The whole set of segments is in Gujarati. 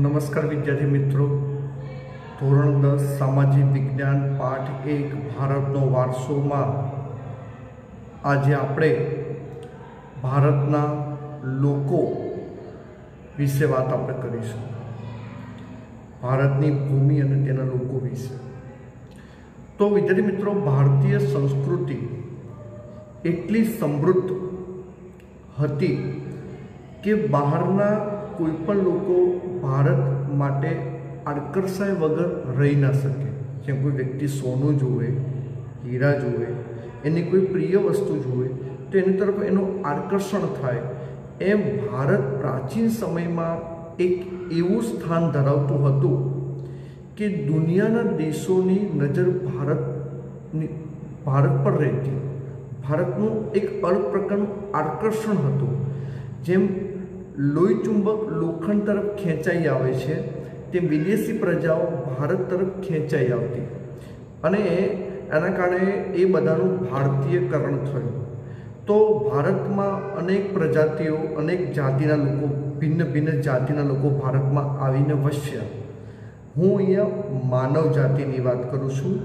નમસ્કાર વિદ્યાર્થી મિત્રો. ધોરણ દસ, સામાજિક વિજ્ઞાન પાઠ એક, ભારતનો વારસોમાં આજે આપણે ભારતના લોકો વિશે વાત આપણે કરીશું. ભારતની ભૂમિ અને તેના લોકો વિશે. તો વિદ્યાર્થી મિત્રો, ભારતીય સંસ્કૃતિ એટલી સમૃદ્ધ હતી કે બહારના કોઈ પણ લોકો ભારત માટે આકર્ષાય વગર રહી ના શકે. જેમ કોઈ વ્યક્તિ સોનું જુએ, હીરા જુએ, એની કોઈ પ્રિય વસ્તુ જુએ, તો એની તરફ એનું આકર્ષણ થાય. એમ ભારત પ્રાચીન સમયમાં એક એવું સ્થાન ધરાવતું હતું કે દુનિયાના દેશોની નજર ભારતની, ભારત પર રહેતી. ભારતનું એક અલગ પ્રકારનું આકર્ષણ હતું. જેમ લોહી ચુંબક લોખંડ તરફ ખેંચાઈ આવે છે. તે વિદેશી પ્રજાઓ ભારત તરફ ખેંચાઈ આવતી. અને એના કારણે એ બધાનું ભારતીયકરણ થયું. તો ભારતમાં અનેક પ્રજાતિઓ, અનેક જાતિના લોકો, ભિન્ન ભિન્ન જાતિના લોકો ભારતમાં આવીને વસ્યા. હું અહીંયા માનવ જાતિની વાત કરું છું.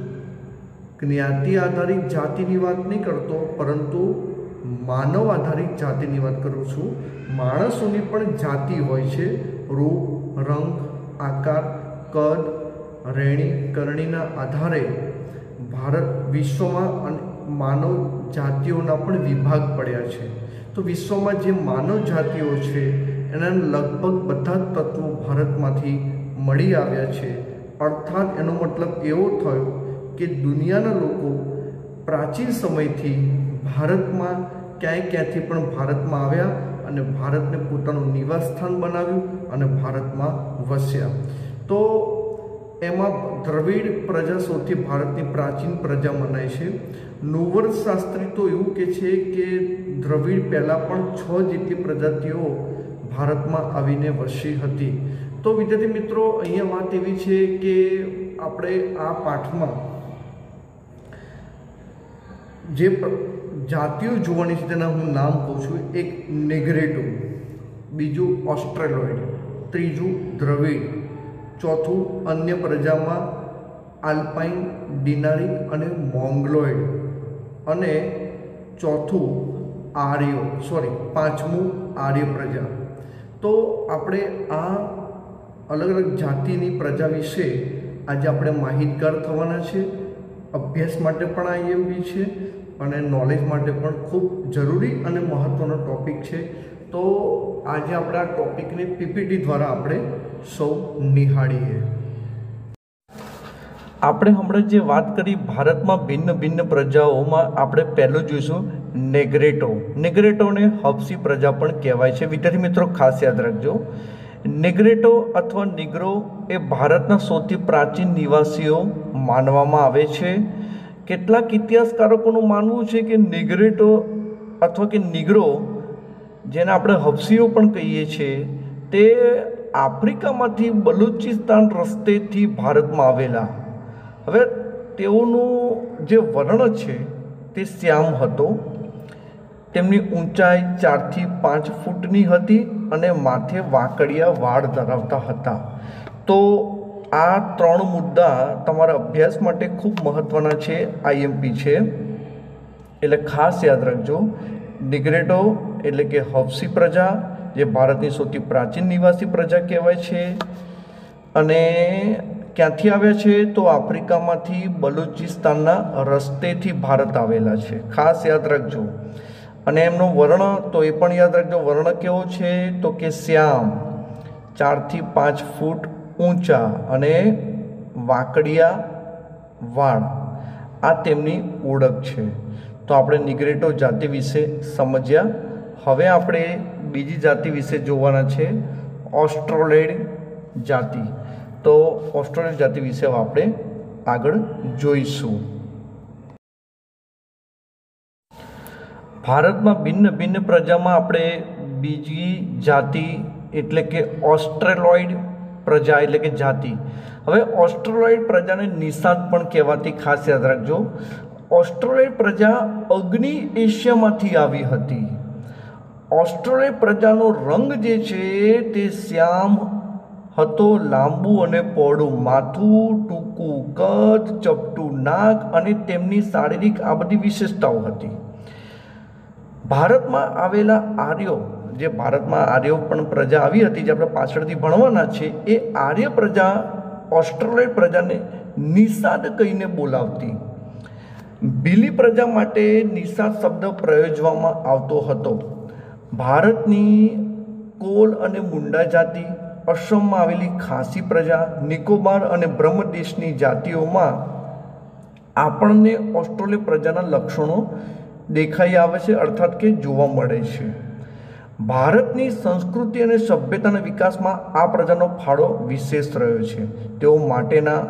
જ્ઞાતિ આધારિત જાતિની વાત નહીં કરતો, પરંતુ માનવ આધારિત જાતિની વાત કરું છું. માણસોની પણ જાતિ હોય છે. રૂપ, રંગ, આકાર, કદ રેણી કરણીના આધારે ભારત વિશ્વમાં અને, માનવ જાતિઓના પણ વિભાગ પડ્યા છે. તો વિશ્વમાં જે માનવ જાતિઓ છે, એના લગભગ બધા જ તત્વો ભારતમાંથી મળી આવ્યા છે. અર્થાત એનો મતલબ એવો થયો કે દુનિયાના લોકો પ્રાચીન સમયથી ભારતમાં ક્યાંય ક્યાંથી પણ ભારતમાં આવ્યા અને ભારતને પોતાનું નિવાસસ્થાન બનાવ્યું અને ભારતમાં વસ્યા. તો એમાં દ્રવિડ પ્રજા સૌથી ભારતની પ્રાચીન પ્રજા મનાય છે. નુવર શાસ્ત્રી તો એવું કે છે કે દ્રવિડ પહેલાં પણ છ જેટલી પ્રજાતિઓ ભારતમાં આવીને વસી હતી. તો વિદ્યાર્થી મિત્રો, અહીંયા વાત એવી છે કે આપણે આ પાઠમાં જે જાતિઓ જોવાની છે તેના હું નામ કહું છું, એક નેગ્રેટો, બીજું ઓસ્ટ્રેલોઇડ, ત્રીજું દ્રવિડ, ચોથું અન્ય પ્રજામાં આલ્પાઇન ડિનારી અને મોંગ્લોઇડ અને ચોથું આર્યો, સોરી, પાંચમું આર્ય પ્રજા. તો આપણે આ અલગ અલગ જાતિની પ્રજા વિશે આજે આપણે માહિતગાર થવાના છે, અભ્યાસ માટે પણ આઈએમપી છે અને નોલેજ માટે પણ ખૂબ જરૂરી અને મહત્ત્વનો ટૉપિક છે. તો આજે આપણે આ ટૉપિકને પીપીટી દ્વારા આપણે સૌ નિહાળીએ. આપણે હમણાં જે વાત કરી ભારતમાં ભિન્ન ભિન્ન પ્રજાઓમાં આપણે પહેલું જોઈશું નેગ્રેટો. નેગ્રેટોને હબસી પ્રજા પણ કહેવાય છે. વિદ્યાર્થી મિત્રો, ખાસ યાદ રાખજો. નેગ્રેટો અથવા નિગ્રો એ ભારતના સૌથી પ્રાચીન નિવાસીઓ માનવામાં આવે છે. કેટલાક ઇતિહાસકારકોનું માનવું છે કે નિગ્રેટો અથવા કે નિગ્રો, જેને આપણે હબસીઓ પણ કહીએ છીએ, તે આફ્રિકામાંથી બલુચિસ્તાન રસ્તેથી ભારતમાં આવેલા. હવે તેઓનું જે વર્ણ છે તે શ્યામ હતો. તેમની ઊંચાઈ ચારથી પાંચ ફૂટની હતી અને માથે વાકડિયા વાળ ધરાવતા હતા. તો આ ત્રણ મુદ્દા તમારા અભ્યાસ માટે ખૂબ મહત્ત્વના છે આઈએમપી છે. એટલે ખાસ યાદ રાખજો, નિગ્રેટો એટલે કે હફસી પ્રજા, જે ભારતની સૌથી પ્રાચીન નિવાસી પ્રજા કહેવાય છે. અને ક્યાંથી આવ્યા છે? તો આફ્રિકામાંથી બલુચિસ્તાનના રસ્તેથી ભારત આવેલા છે. ખાસ યાદ રાખજો. અને એમનો વર્ણ, તો એ પણ યાદ રાખજો, વર્ણ કેવો છે? તો કે શ્યામ, ચારથી પાંચ ફૂટ ઊંચા અને વાકડિયા વાળ. આ તેમની ઓળખ છે. તો આપણે નિગ્રેટો જાતિ વિશે સમજ્યા. હવે આપણે બીજી જાતિ વિશે જોવાના છે. ઓસ્ટ્રોલેડ જાતિ. તો ઓસ્ટ્રોલેડ જાતિ વિશે આપણે આગળ જોઈશું. ભારતમાં ભિન્ન ભિન્ન પ્રજામાં આપણે બીજી જાતિ એટલે કે ઓસ્ટ્રેલોઇડ પ્રજા એટલે કે જાતિ. હવે ઓસ્ટ્રોલોઇડ પ્રજાને નિષાદ પણ કહેવાતી ખાસ યાદ રાખજો. ઓસ્ટ્રોલોઇડ પ્રજા અગ્નિ એશિયામાંથી આવી હતી. ઓસ્ટ્રોલોઇડ પ્રજાનો રંગ જે છે તે શ્યામ હતો, લાંબુ અને પહોળું, માથું, ટૂંકું, કદ, ચપટું નાક અને તેમની શારીરિક આ બધી વિશેષતાઓ હતી. ભારતમાં આવેલા આર્યો જે ભારતમાં આર્યો પણ પ્રજા આવી હતી, જે આપણે પાછળથી ભણવાના છે એ આર્ય પ્રજા, ઓસ્ટ્રેલિયન પ્રજાને નિષાદ કહીને બોલાવતી. ભીલી પ્રજા માટે નિષાદ શબ્દ પ્રયોજવામાં આવતો હતો. ભારતની કોલ અને મુંડા જાતિ, અસમમાં આવેલી ખાસી પ્રજા, નિકોબાર અને બ્રહ્મદેશની જાતિઓમાં આપણને ઓસ્ટ્રેલિયન પ્રજાના લક્ષણો દેખાઈ આવે છે, અર્થાત કે જોવા મળે છે. ભારતની સંસ્કૃતિ અને સભ્યતાના વિકાસમાં આ પ્રજાનો ફાળો વિશેષ રહ્યો છે. તેઓ માટેના,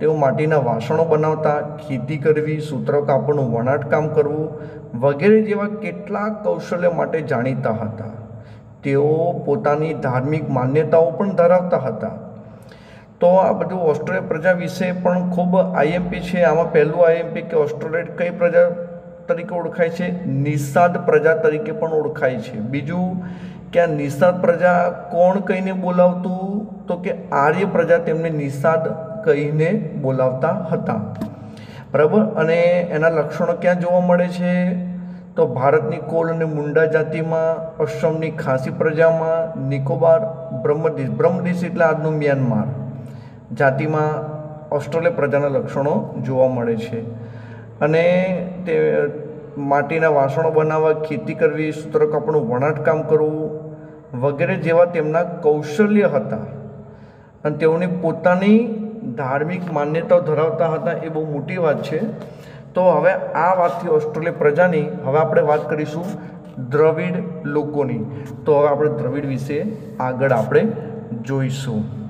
તેઓ માટીના વાસણો બનાવતા, ખેતી કરવી, સૂત્ર કાપડનું વણાટકામ કરવું વગેરે જેવા કેટલાક કૌશલ્ય માટે જાણીતા હતા. તેઓ પોતાની ધાર્મિક માન્યતાઓ પણ ધરાવતા હતા. તો આ બધું ઓસ્ટ્રેલિયા પ્રજા વિશે પણ ખૂબ આઈએમપી છે. આમાં પહેલું આઈએમપી કે ઓસ્ટ્રેલિયા કઈ પ્રજા તરીકે ઓળખાય છે, નિષાદ પ્રજા તરીકે પણ ઓળખાય છે. બીજું કે આ નિષાદ પ્રજા કોણ કહીને બોલાવતું? તો કે આર્ય પ્રજા તેમને નિષાદ કહીને બોલાવતા હતા. બરાબર? અને એના લક્ષણો ક્યાં જોવા મળે છે? તો ભારતની કોલ અને મુંડા જાતિમાં, અસમની ખાસી પ્રજામાં, નિકોબાર, બ્રહ્મદેશ બ્રહ્મદેશ એટલે આજનું મ્યાનમાર. જાતિમાં ઓસ્ટ્રેલિયા પ્રજાના લક્ષણો જોવા મળે છે. અને તે માટીના વાસણો બનાવવા, ખેતી કરવી સૂત્ર કાપડનું વણાટકામ કરવું વગેરે જેવા તેમના કૌશલ્ય હતા. અને તેઓની પોતાની ધાર્મિક માન્યતાઓ ધરાવતા હતા એ બહુ મોટી વાત છે. તો હવે આ વાતથી ઓસ્ટ્રેલિયા પ્રજાની હવે આપણે વાત કરીશું દ્રવિડ લોકોની. તો હવે આપણે દ્રવિડ વિશે આગળ આપણે જોઈશું.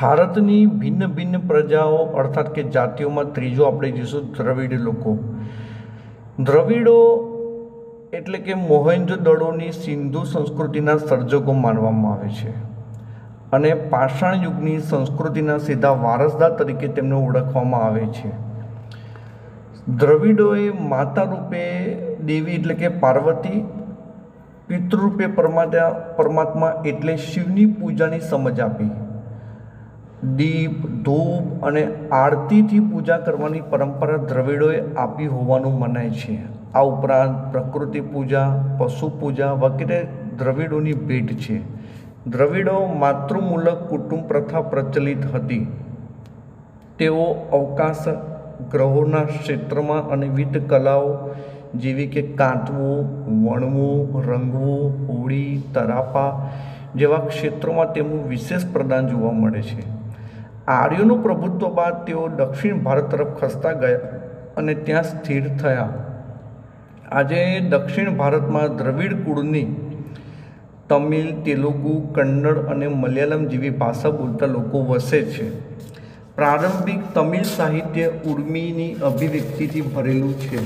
ભારતની ભિન્ન ભિન્ન પ્રજાઓ, અર્થાત કે જાતિઓમાં ત્રીજો આપણે જોઈશું, દ્રવિડ લોકો. દ્રવિડો એટલે કે મોહેન્જો દળોની સિંધુ સંસ્કૃતિના સર્જકો માનવામાં આવે છે. અને પાષાણ યુગની સંસ્કૃતિના સીધા વારસદાર તરીકે તેમને ઓળખવામાં આવે છે. દ્રવિડોએ માતા રૂપે દેવી એટલે કે પાર્વતી, પિતૃરૂપે પરમાત્મા પરમાત્મા એટલે શિવની પૂજાની સમજ આપી. દીપ, ધૂપ અને આરતીથી પૂજા કરવાની પરંપરા દ્રવિડોએ આપી હોવાનું મનાય છે. આ ઉપરાંત પ્રકૃતિ પૂજા, પશુ પૂજા વગેરે દ્રવિડોની ભેટ છે. દ્રવિડો માતૃમૂલક કુટુંબ પ્રથા પ્રચલિત હતી. તેઓ અવકાશ ગ્રહોના ક્ષેત્રમાં અને વિવિધ કલાઓ જેવી કે કાંતવું, વણવું, રંગવું, હોળી, તરાપા જેવા ક્ષેત્રોમાં તેમનું વિશેષ પ્રદાન જોવા મળે છે. આર્યોનું પ્રભુત્વ બાદ તેઓ દક્ષિણ ભારત તરફ ખસતા ગયા અને ત્યાં સ્થિર થયા. આજે દક્ષિણ ભારતમાં દ્રવિડ કુળની તમિલ, તેલુગુ, કન્નડ અને મલયાલમ જેવી ભાષા બોલતા લોકો વસે છે. પ્રારંભિક તમિલ સાહિત્ય ઉર્મીની અભિવ્યક્તિથી ભરેલું છે.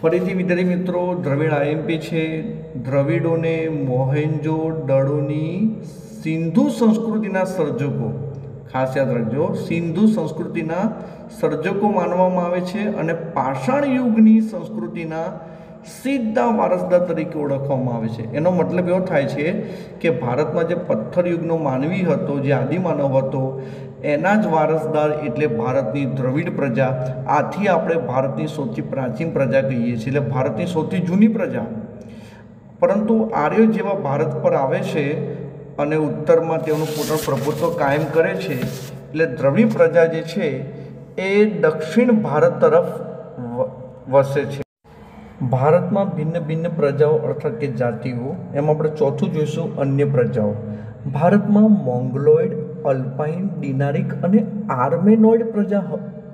ફરીથી વિદ્યાર્થી મિત્રો, દ્રવિડ આઈએમપી છે. દ્રવિડોને મોહેન્જો, દડોની સિંધુ સંસ્કૃતિના સર્જકો ખાસ યાદ રાખજો. સિંધુ સંસ્કૃતિના સર્જકો માનવામાં આવે છે અને પાષાણ યુગની સંસ્કૃતિના સીધા વારસદાર તરીકે ઓળખવામાં આવે છે. એનો મતલબ એવો થાય છે કે ભારતમાં જે પથ્થર યુગનો માનવી હતો, જે આદિમાનવ હતો, એના જ વારસદાર એટલે ભારતની દ્રવિડ પ્રજા. આથી આપણે ભારતની સૌથી પ્રાચીન પ્રજા કહીએ છીએ, એટલે ભારતની સૌથી જૂની પ્રજા. પરંતુ આર્યો જેવા ભારત પર આવે છે અને ઉત્તરમાં તેઓનું પોતાનું પ્રભુત્વ કાયમ કરે છે. એટલે દ્રવિડ પ્રજા જે છે, એ દક્ષિણ ભારત તરફ વસે છે. ભારતમાં ભિન્ન ભિન્ન પ્રજાઓ અર્થાત કે જાતિઓ, એમાં આપણે ચોથું જોઈશું અન્ય પ્રજાઓ. ભારતમાં મોંગલોઇડ, અલ્પાઇન, ડિનારિક અને આર્મેનોઇડ પ્રજા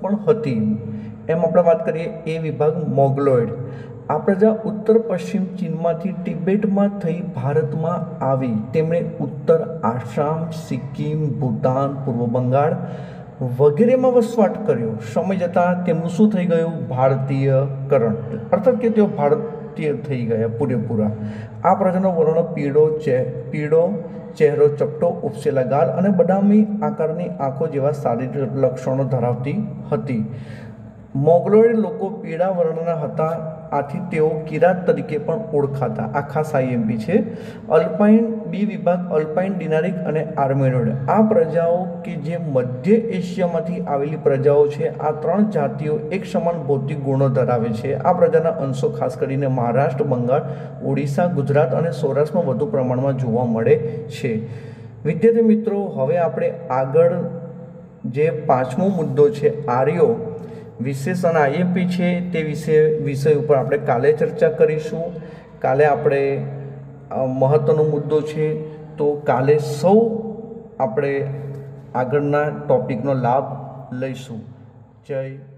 પણ હતી. એમ આપણે વાત કરીએ એ વિભાગ મોગલોઇડ. આ પ્રજા ઉત્તર પશ્ચિમ ચીનમાંથી તિબેટમાં થઈ ભારતમાં આવી. તેમણે ઉત્તર આસામ, સિક્કિમ ભૂટાન પૂર્વ બંગાળ વગેરેમાં વસવાટ કર્યો. સમય જતાં તેમનું શું થઈ ગયું? ભારતીયકરણ અર્થાત કે તેઓ ભારતીય થઈ ગયા પૂરેપૂરા. આ પ્રજાનો વર્ણ પીળો ચે, પીળો ચહેરો, ચપટો, ઉપસેલા ગાલ અને બદામી આકારની આંખો જેવા શારીરિક લક્ષણો ધરાવતી હતી. મોગલોએ લોકો પીળા વર્ણના હતા. આથી તેઓ કિરાત તરીકે પણ ઓળખાતા. આ ખાસ આઈએમપી છે. અલ્પાઇન બી વિભાગ અલ્પાઇન ડિનારિક અને આર્મેનોઇડ આ પ્રજાઓ કે જે મધ્ય એશિયામાંથી આવેલી પ્રજાઓ છે, આ ત્રણ જાતિઓ એક સમાન ભૌતિક ગુણો ધરાવે છે. આ પ્રજાના અંશો ખાસ કરીને મહારાષ્ટ્ર, બંગાળ, ઓડિશા, ગુજરાત અને સૌરાષ્ટ્રમાં વધુ પ્રમાણમાં જોવા મળે છે. વિદ્યાર્થી મિત્રો, હવે આપણે આગળ જે પાંચમો મુદ્દો છે, આર્યો. વિશેષ આઈએપી છે તે વિશે, વિષય ઉપર આપણે કાલે ચર્ચા કરીશું. કાલે આપણે મહત્ત્વનો મુદ્દો છે. તો કાલે સૌ આપણે આગળના ટોપિકનો લાભ લઈશું. જય